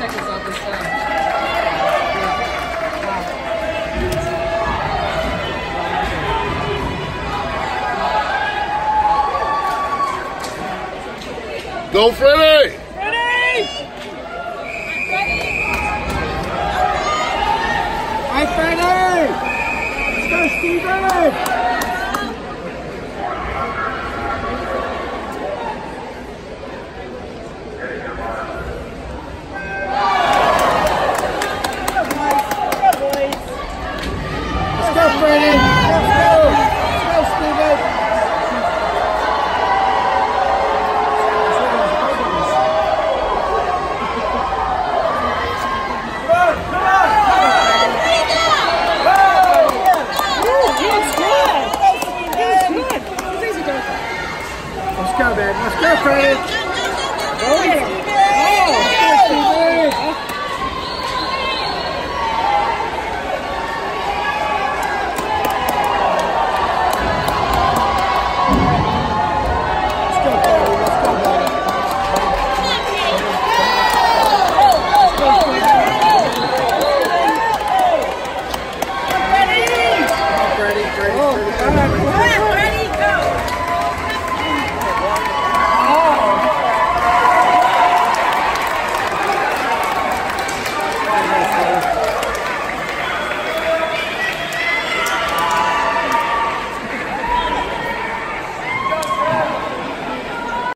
seconds off this time. Go, Freddie! Hi, Freddie! Let's go, Steven! Let's go, Freddie! Let's go! Let's go, go, man. Go, Freddie!